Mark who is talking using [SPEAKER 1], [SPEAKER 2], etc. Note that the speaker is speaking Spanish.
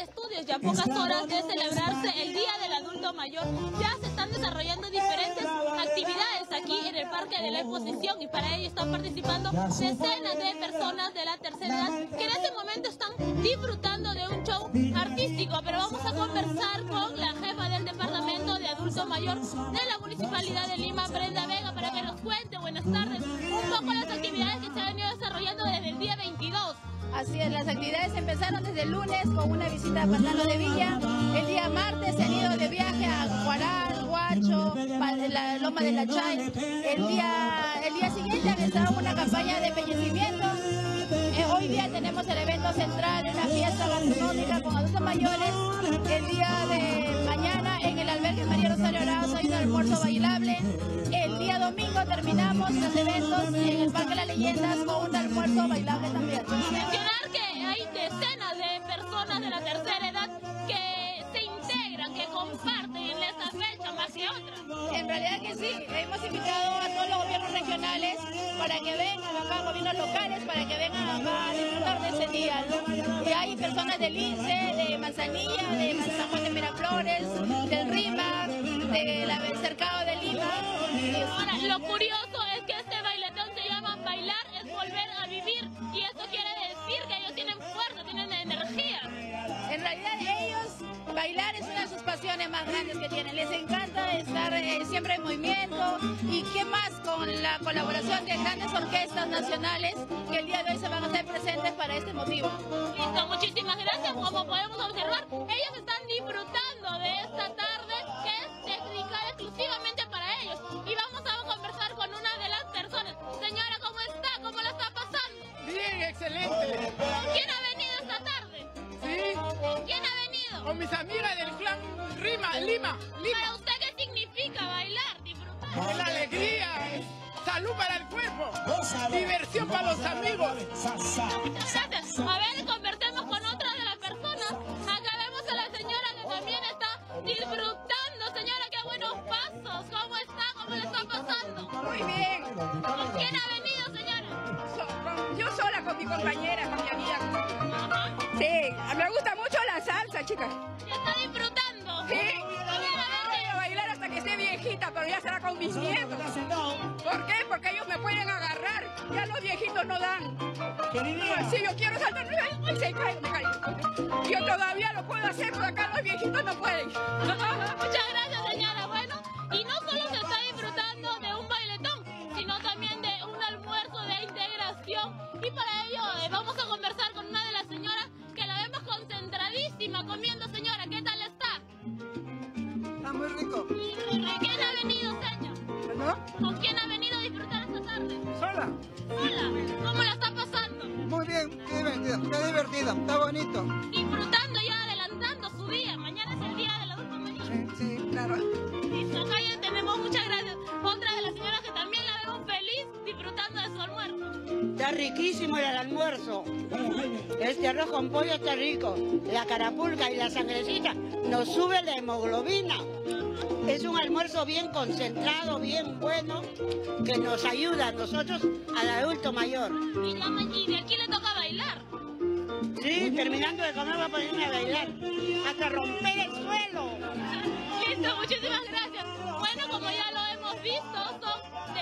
[SPEAKER 1] estudios, ya pocas horas de celebrarse el Día del Adulto Mayor, ya se están desarrollando diferentes actividades aquí en el Parque de la Exposición y para ello están participando decenas de personas de la tercera edad que en este momento están disfrutando de un show artístico, pero vamos a conversar con la jefa del Departamento de Adulto Mayor de la Municipalidad de Lima, Brenda Vega, para que nos cuente, buenas tardes, un poco las actividades
[SPEAKER 2] Así es, las actividades empezaron desde el lunes con una visita a Pantano de Villa. El día martes se han ido de viaje a Guaral, Guacho, la Loma de la Chay. El día, el día siguiente han estado una campaña de embellecimiento. Eh, hoy día tenemos el evento central, una fiesta gastronómica con adultos mayores. El día de mañana en el albergue María Rosario Arazo hay un almuerzo bailable. El día domingo terminamos los eventos en el Parque de las Leyendas con un almuerzo bailable también.
[SPEAKER 1] Personas de la tercera edad que se integran, que comparten en esta fecha más que otras.
[SPEAKER 2] En realidad que sí, hemos invitado a todos los gobiernos regionales para que vengan acá, gobiernos locales, para que vengan acá a disfrutar de ese día. ¿no? Y hay personas del INSE, de Manzanilla, de San Juan de Miraflores, del RIMA, del cercado de Lima.
[SPEAKER 1] Ahora, lo curioso es que este bailetón se llama bailar es volver a vivir y eso
[SPEAKER 2] bailar es una de sus pasiones más grandes que tienen. Les encanta estar eh, siempre en movimiento y qué más con la colaboración de grandes orquestas nacionales que el día de hoy se van a hacer presentes para este motivo.
[SPEAKER 1] Listo, muchísimas gracias. Como podemos observar, ellos están disfrutando de esta tarde que es dedicada exclusivamente para ellos. Y vamos a conversar con una de las personas. Señora, ¿cómo está? ¿Cómo la está pasando?
[SPEAKER 3] Bien, excelente.
[SPEAKER 1] Con
[SPEAKER 3] mis amigas del clan Rima, Lima, Lima.
[SPEAKER 1] ¿Para usted qué significa bailar, disfrutar?
[SPEAKER 3] Es la alegría, es salud para el cuerpo, diversión para los amigos.
[SPEAKER 1] Muchas gracias. A ver, conversemos con otra de las personas. Acá vemos a la señora que también está disfrutando. Señora, qué buenos pasos. ¿Cómo está? ¿Cómo le está pasando?
[SPEAKER 4] Muy bien.
[SPEAKER 1] ¿Con quién ha venido, señora?
[SPEAKER 4] So- con- yo sola con mi compañera, con mi amiga.
[SPEAKER 1] Ajá.
[SPEAKER 4] Sí, me chicas.
[SPEAKER 1] ¿Y está disfrutando?
[SPEAKER 4] Sí. Voy a bailar hasta que esté viejita, pero ya será con mis nietos. ¿Por qué? Porque ellos me pueden agarrar. Ya los viejitos no dan. Si yo quiero saltar, se cae, me caigo. Yo todavía lo puedo hacer, pero acá los viejitos no pueden.
[SPEAKER 1] ¿Con quién ha venido a disfrutar esta tarde?
[SPEAKER 5] Sola.
[SPEAKER 1] Hola, ¿cómo la está pasando?
[SPEAKER 5] Muy bien, qué divertido, qué divertido, está bonito.
[SPEAKER 1] Disfrutando ya, adelantando su día. Mañana es el día del adulto mayor.
[SPEAKER 5] Sí, sí, claro.
[SPEAKER 1] Listo, acá ya tenemos, muchas gracias. Otra de las señoras que también la vemos feliz disfrutando de su almuerzo.
[SPEAKER 6] Está riquísimo el almuerzo. Este arroz con pollo está rico. La carapulca y la sangrecita nos sube la hemoglobina. Es un almuerzo bien concentrado, bien bueno, que nos ayuda a nosotros al adulto mayor.
[SPEAKER 1] Y, ya ma- y de aquí le toca bailar.
[SPEAKER 6] Sí, terminando de comer voy a ponerme a bailar. Hasta romper el suelo.
[SPEAKER 1] Listo, muchísimas gracias. Bueno, como ya lo hemos visto, son de